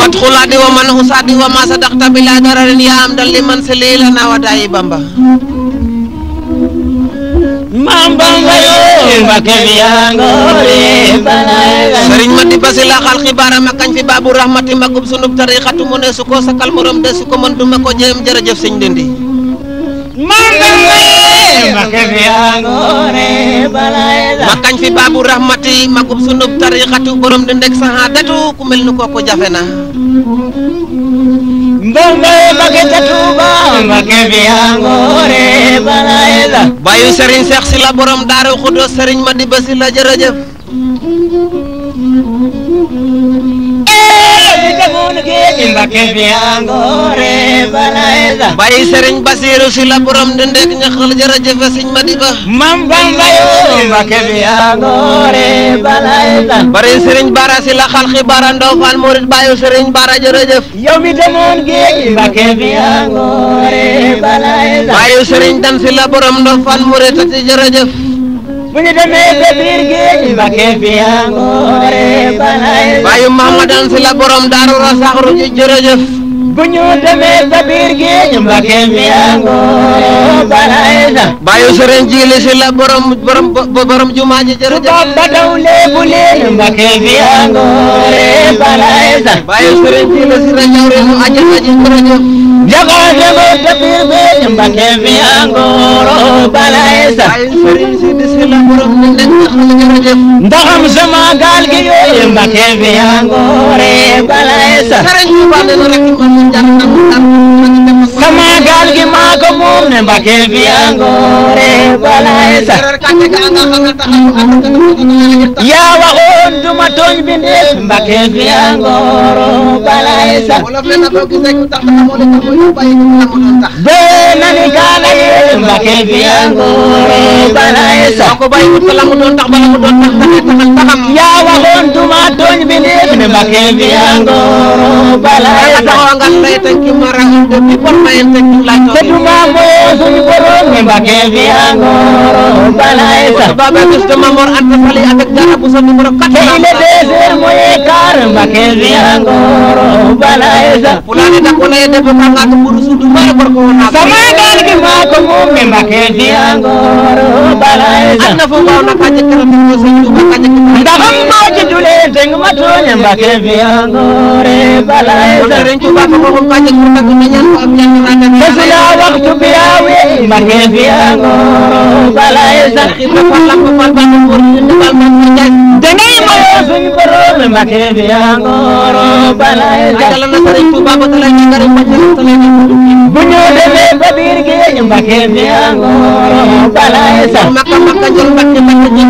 madkhulati wa manhusati wa ma sadaqta bila dararin ya am dalli man sililana wa dayi bamba maam bamba yo mbake miyangore sëriñ ma di basila xalqi baara ma kañ fi baabu rahmati magub sunub tariqatu mu ne su ko sakal morom de su ko mën duma ko jéem jërëjëf sëñ Ndindi ma kañ fi baabu rahmati magub sunub tariqatu borom di sahaadatu ku mel ni kooku jafe na mbër mbër mbake ca Tuuba mbake bi angoore balaay la bàyyu sëriñ ma di si la jërëjëf bàyyi Serigne Basiru si la borom di ndek ñaxal jërëjëf Serigne Madiba mam Bamba yo Mbàkke bi angoore balay la bari Serigne Bara si la xal xibaara ndofal murid bàyyi Serigne Bara jërëjëf yow mi demoon géej Mbàkke bi angoore balay la bàyyi Serigne Dan si la borom ndofal murid ci jërëjëf bu ñu demee ba biir géej Mbàkke bi angoore baayu Mahamadan si la borom daaru rasaxru ji jërëjëf bu ñu demee sa biir géej Mbàkke mi ango baraayda baayu sëriñ Jili si la borom borom borom jumaa ji jërëjëf ba daw leebu leen Mbàkke jawri mu ajana ji jërëjëf jagote mo tapir be a mi angoro balaysa ndaxam sama gaal gi yo jambake mi angore balaysa gaal gi maa ko moom ne mbake fi angoore nani kaala yee mbake fi angooro balaay yaa waxoon duma tooñ bi ndeef ne mbake fi angooro balaay toogal tey ki ma ragal te ki ko maye te ki la joxe. te du ma mooyoo suñu borom mi Mbacke fi encore balaay sax. Baba gis de Mamor Anta Fali avec Diarra Boussa numéro 4. tey le désert mooy écart Mbacke fi encore balaay sax. Fulani da ko lay def ba nga ko pour suudu mara bor ko naa. sama gaal gi maa ko moom mi Mbacke fi encore balaay sax. am na foofu waaw na kañ ak kanam ko sëñ Touba kañ ak. deng ma tooñe Mbàkke fi angoore balaay sëriñ Tuubaa ko ko pàcc ko tak mi ñaan am ñaan ranga ni sala waxtu bi yaawe Mbàkke fi angoore balaay sëriñ ko la ko fal ba ko ni dal ma ko jaay dengay ma suñ borom Mbàkke fi angoore balaay sëriñ Tuubaa ko la ñi ngari ma ñaan tala ni bu ñu demee ba biir gi Mbàkke fi angoore balaay sëriñ ko ko ko jaay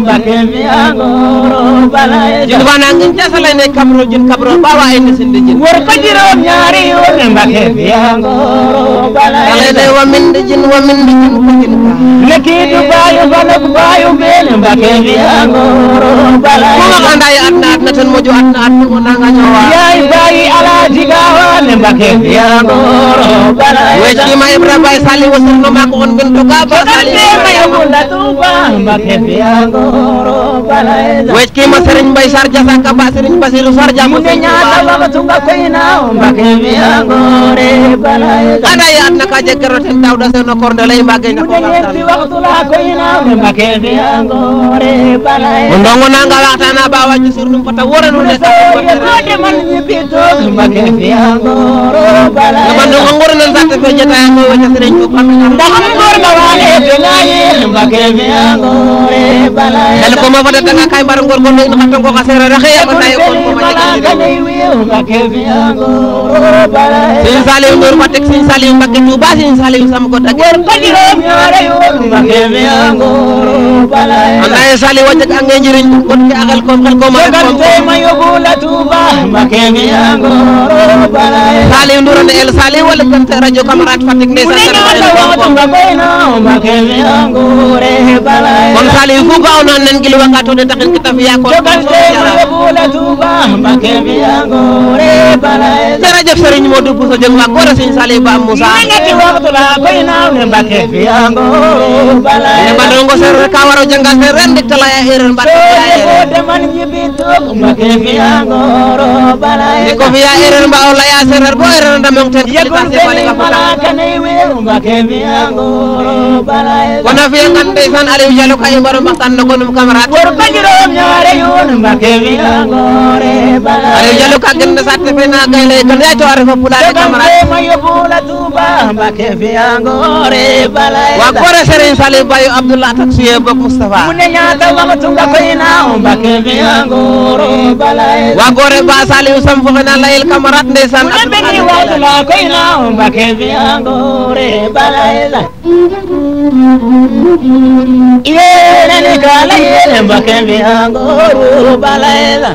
jin wana ngin casalane kabro jin kabro bawa ayni e sinde jin wor ko jirom ñaari yone mbake fiyangoro balade e wa minde jin wa minde jin ko jin lekidu bayu banak bayu bene mbake fiyangoro balade ko a ya atna atna tan mojo atna atna wona nga ñowa yaay bayi ala dig Mbacke yaa borom balay wecci ma Ibra Bay Sali wasir no mako on bin to ka ba Sali mayo munda tuba Mbacke yaa borom balay wecci ma Serigne Bay Sar jasa ka ba Serigne Basiru Sar jamu ne nyaata baba tunga koina Mbacke yaa gore balay ana ya atna ka jekero tin dawda se no kornde lay Mbacke na ko ngal waxtu la koina Mbacke yaa gore balay ndongo nanga waxtana ba wacci surnum pata woranu ne sa ko de man ñibi to Mbacke yaa gore a gabanɗo a baɓɓe ɓe jetayamo wacasinen cuɓamdal koma fadatanga kay mbaro gorgorno in xatto ngoxa serere xeyaɓataye kon koma jeg Serigne Saliou Ndour Fatick Serigne Saliou Mbacké Touba Serigne Saliou Sam Goor ak Andaye Saliou wacce ak ngay njëriñ kon ke agal ko xel ko ma Saliou Ndour ne el Saliou wala kan radio camarade Fatick ndeysaan kon Saliou fu gaaw non nen gili wakato de taxin kita fiya kon jërëjëf sëriñ Modou Bousso jeng ma ko sëriñ Sali ba Moussa ngati waxtu la koy naaw ne mbake fi ango balay ne badon go ser ka waro jangal fer ren dik tala ya eren bat iya, iya. ya eren de man yibi tok mbake fi ango balay ne ko fi ya eren ba ola ya serer bo eren da mong ten ya gon fe mala kanay we mbake fi ango balay kona fi ngan de san ali jalo kay baro maxtan no gonum camarade wor ba juroom ñaare yoon mbake fi ango re balay ali jalo ka gën na satte fe na gay lay kan ya to wakkore seren sali bayo abdoullah taksuye ba moustapha wakkore ba saliw sam fofena layel camarat ndeysan yelani kala yele mbake miangoru balela